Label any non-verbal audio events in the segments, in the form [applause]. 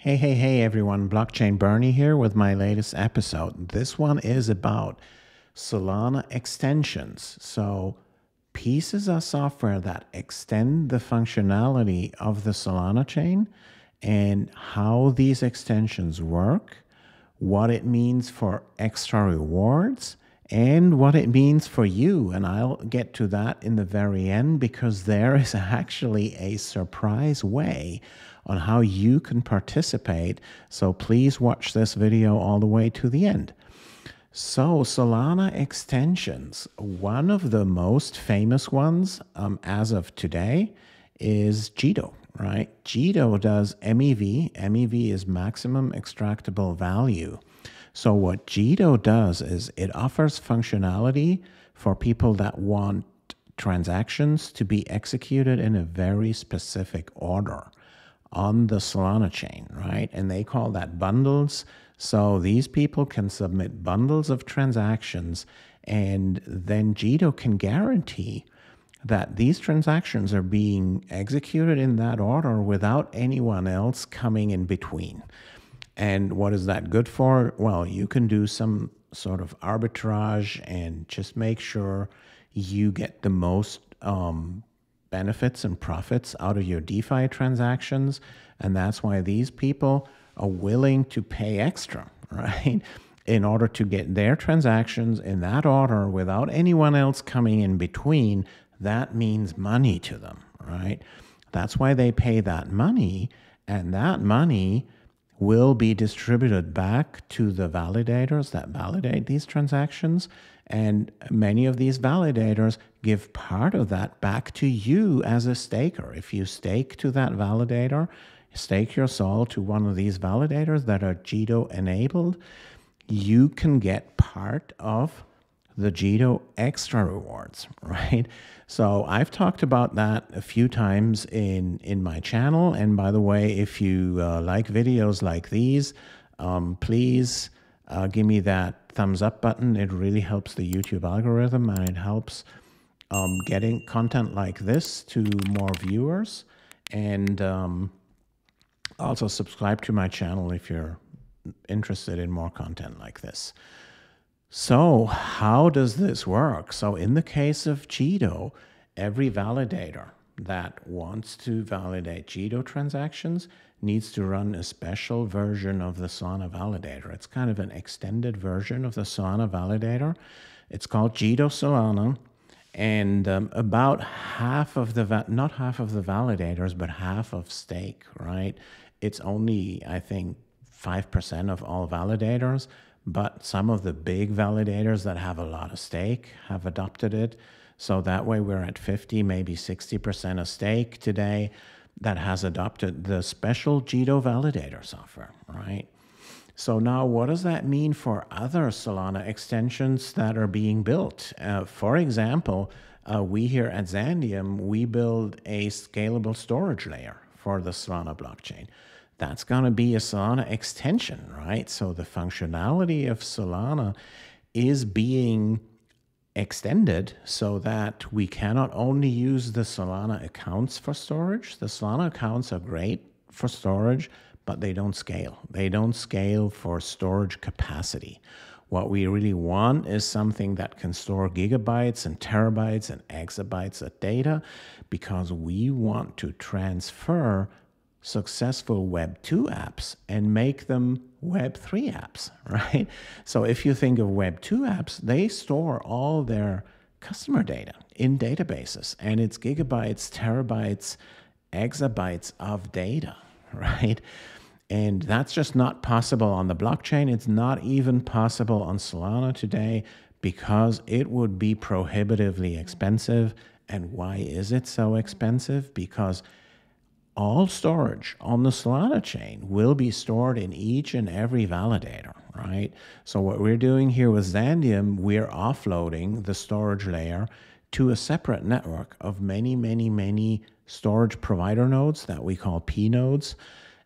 Hey, hey, hey, everyone. Blockchain Bernie here with my latest episode. This one is about Solana extensions. So, pieces of software that extend the functionality of the Solana chain and how these extensions work, what it means for extra rewards, and what it means for you. And I'll get to that in the very end because there is [laughs] actually a surprise way on how you can participate. So please watch this video all the way to the end. So, Solana extensions, one of the most famous ones um, as of today is Jito, right? Jito does MEV. MEV is maximum extractable value. So, what Jito does is it offers functionality for people that want transactions to be executed in a very specific order on the Solana chain, right? And they call that bundles. So these people can submit bundles of transactions, and then Jito can guarantee that these transactions are being executed in that order without anyone else coming in between. And what is that good for? Well, you can do some sort of arbitrage and just make sure you get the most um, benefits and profits out of your DeFi transactions. And that's why these people are willing to pay extra, [laughs] right? In order to get their transactions in that order without anyone else coming in between, that means money to them, right? That's why they pay that money, and that money will be distributed back to the validators that validate these transactions. And many of these validators give part of that back to you as a staker. If you stake to that validator, stake your SOL to one of these validators that are Jito enabled, you can get part of the Jito extra rewards, [laughs] right? So I've talked about that a few times in in my channel. And by the way, if you uh, like videos like these, um, please uh, give me that thumbs up button. It really helps the YouTube algorithm and it helps um, getting content like this to more viewers. And um, also subscribe to my channel if you're interested in more content like this. So, how does this work? So, in the case of Jito, every validator that wants to validate Jito transactions needs to run a special version of the Solana validator. It's kind of an extended version of the Solana validator. It's called Jito Solana. And um, about half of the, not half of the validators, but half of stake, right? It's only, I think, 5% of all validators but some of the big validators that have a lot of stake have adopted it. So that way we're at 50, maybe 60% of stake today that has adopted the special Jito validator software, right? So now what does that mean for other Solana extensions that are being built? Uh, for example, uh, we here at Xandeum, we build a scalable storage layer for the Solana blockchain that's going to be a Solana extension, right? So the functionality of Solana is being extended so that we cannot only use the Solana accounts for storage. The Solana accounts are great for storage, but they don't scale. They don't scale for storage capacity. What we really want is something that can store gigabytes and terabytes and exabytes of data because we want to transfer successful Web 2 apps and make them Web 3 apps, [laughs] right? So if you think of Web 2 apps, they store all their customer data in databases and it's gigabytes, terabytes, exabytes of data, [laughs] right? And that's just not possible on the blockchain. It's not even possible on Solana today because it would be prohibitively expensive. And why is it so expensive? Because all storage on the Solana chain will be stored in each and every validator, right? So what we're doing here with Xandeum, we're offloading the storage layer to a separate network of many, many, many storage provider nodes that we call P nodes,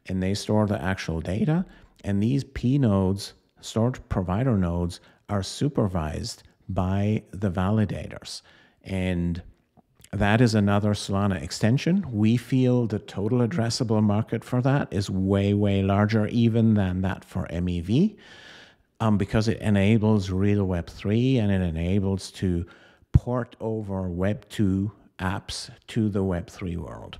and they store the actual data. And these P nodes, storage provider nodes, are supervised by the validators. And that is another Solana extension. We feel the total addressable market for that is way, way larger even than that for MEV um, because it enables real Web3 and it enables to port over Web2 apps to the Web3 world.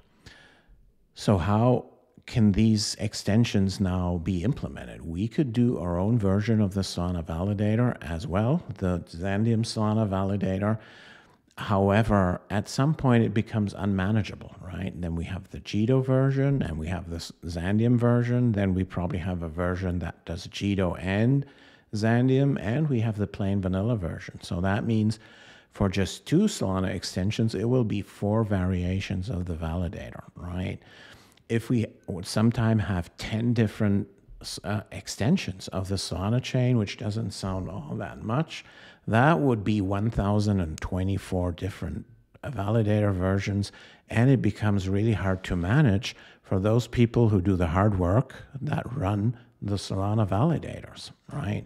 So, how can these extensions now be implemented? We could do our own version of the Solana validator as well, the Xandeum Solana validator. However, at some point it becomes unmanageable, right? And then we have the Jito version and we have the Xandeum version. Then we probably have a version that does Jito and Xandeum, and we have the plain vanilla version. So that means for just two Solana extensions, it will be four variations of the validator, right? If we would sometime have 10 different uh, extensions of the Solana chain, which doesn't sound all that much, that would be 1,024 different validator versions, and it becomes really hard to manage for those people who do the hard work that run the Solana validators, right?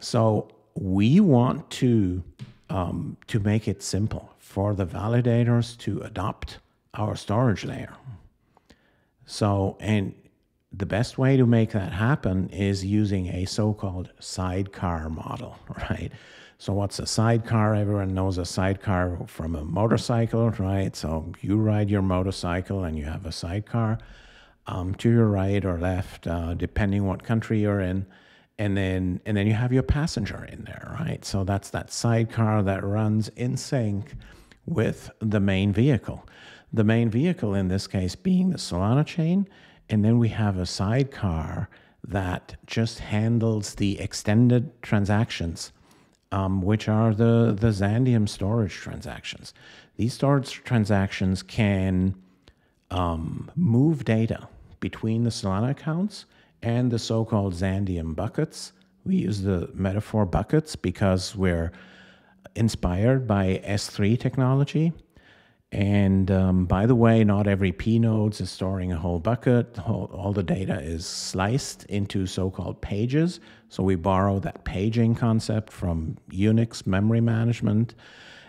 So we want to um, to make it simple for the validators to adopt our storage layer. So, and the best way to make that happen is using a so called sidecar model, [laughs] right? So, what's a sidecar? Everyone knows a sidecar from a motorcycle, right? So, you ride your motorcycle and you have a sidecar um, to your right or left, uh, depending what country you're in. And then, and then you have your passenger in there, right? So that's that sidecar that runs in sync with the main vehicle the main vehicle in this case being the Solana chain. And then we have a sidecar that just handles the extended transactions, um, which are the, the Xandeum storage transactions. These storage transactions can um, move data between the Solana accounts and the so called Xandeum buckets. We use the metaphor buckets because we're inspired by S3 technology. And um, by the way, not every P nodes is storing a whole bucket. All, all the data is sliced into so-called pages. So we borrow that paging concept from Unix memory management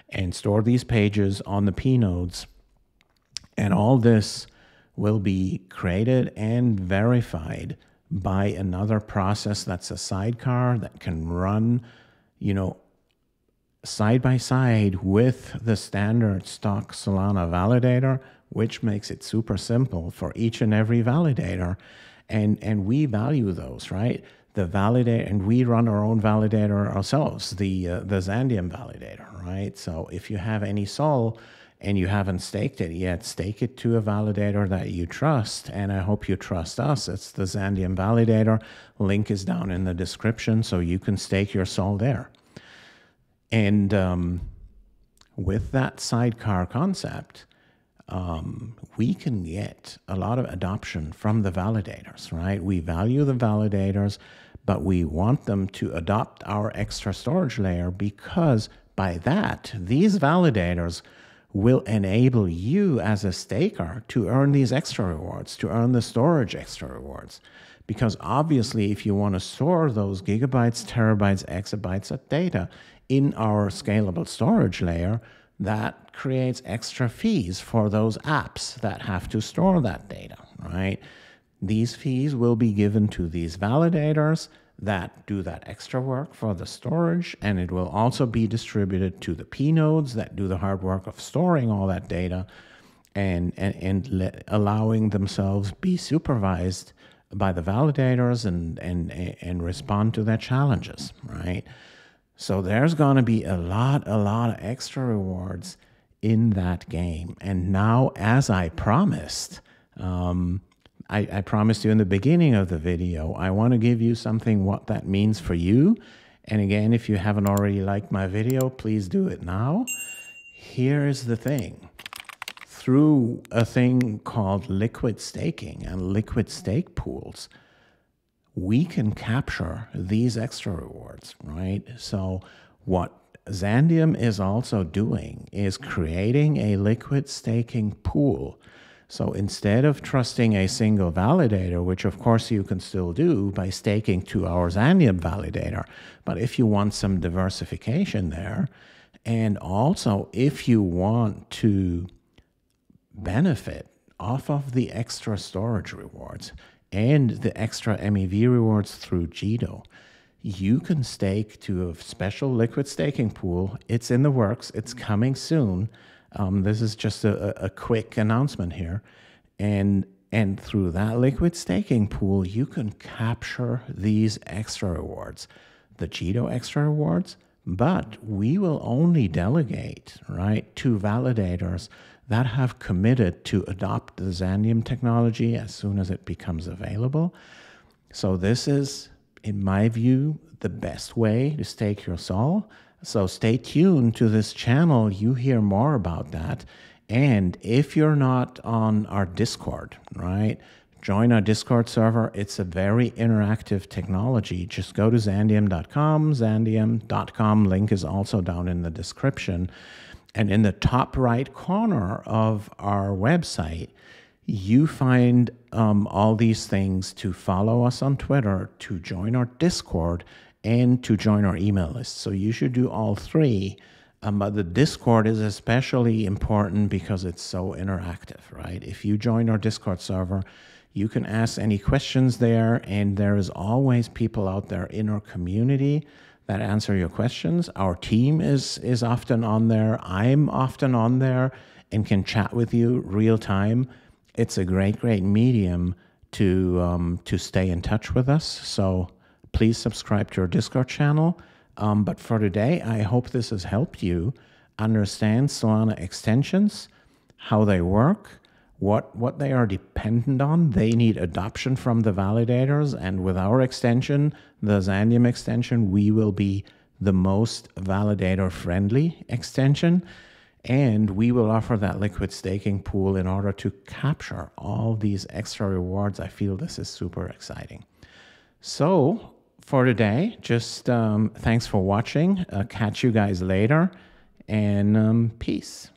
and store these pages on the P nodes. And all this will be created and verified by another process that's a sidecar that can run, you know, side by side with the standard stock Solana validator, which makes it super simple for each and every validator. And, and we value those, right? The validator, and we run our own validator ourselves, the, uh, the Xandeum validator, right? So if you have any Sol and you haven't staked it yet, stake it to a validator that you trust. And I hope you trust us. It's the Xandeum validator. Link is down in the description so you can stake your Sol there. And um, with that sidecar concept, um, we can get a lot of adoption from the validators, right? We value the validators, but we want them to adopt our extra storage layer because by that, these validators will enable you as a staker to earn these extra rewards, to earn the storage extra rewards. Because obviously, if you want to store those gigabytes, terabytes, exabytes of data, in our scalable storage layer that creates extra fees for those apps that have to store that data, right? These fees will be given to these validators that do that extra work for the storage, and it will also be distributed to the P nodes that do the hard work of storing all that data and, and, and allowing themselves be supervised by the validators and, and, and respond to their challenges, right? So there's going to be a lot, a lot of extra rewards in that game. And now, as I promised, um, I, I promised you in the beginning of the video, I want to give you something what that means for you. And again, if you haven't already liked my video, please do it now. Here's the thing. Through a thing called liquid staking and liquid stake pools, we can capture these extra rewards, right? So, what Xandeum is also doing is creating a liquid staking pool. So instead of trusting a single validator, which of course you can still do by staking to our Xandeum validator, but if you want some diversification there, And also, if you want to benefit off of the extra storage rewards and the extra MEV rewards through Jito, you can stake to a special liquid staking pool. It's in the works, it's coming soon. Um, this is just a, a quick announcement here. And and through that liquid staking pool, you can capture these extra rewards, the Jito extra rewards, but we will only delegate, right, to validators that have committed to adopt the Xandeum technology as soon as it becomes available. So this is, in my view, the best way to stake your Sol. So stay tuned to this channel. You hear more about that. And if you're not on our Discord, right, join our Discord server. It's a very interactive technology. Just go to xandeum.com, xandeum.com. Link is also down in the description. And in the top right corner of our website, you find um, all these things to follow us on Twitter, to join our Discord, and to join our email list. So you should do all three. Um, but the Discord is especially important because it's so interactive, right? If you join our Discord server, you can ask any questions there, and there is always people out there in our community that answer your questions. Our team is is often on there. I'm often on there and can chat with you real time. It's a great, great medium to um, to stay in touch with us. So please subscribe to our Discord channel. Um, but for today, I hope this has helped you understand Solana extensions, how they work, what what they are dependent on. They need adoption from the validators, and with our extension, the Xandeum extension, we will be the most validator friendly extension. And we will offer that liquid staking pool in order to capture all these extra rewards. I feel this is super exciting. So, for today, just um, thanks for watching. Uh, catch you guys later, and um, peace.